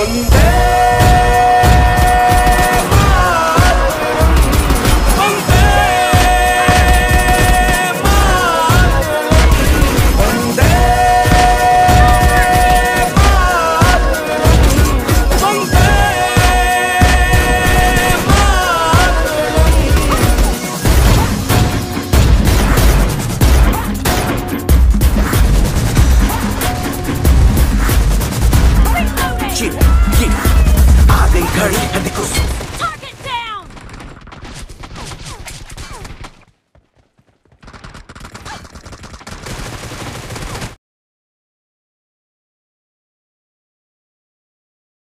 Come back. And the Kusum.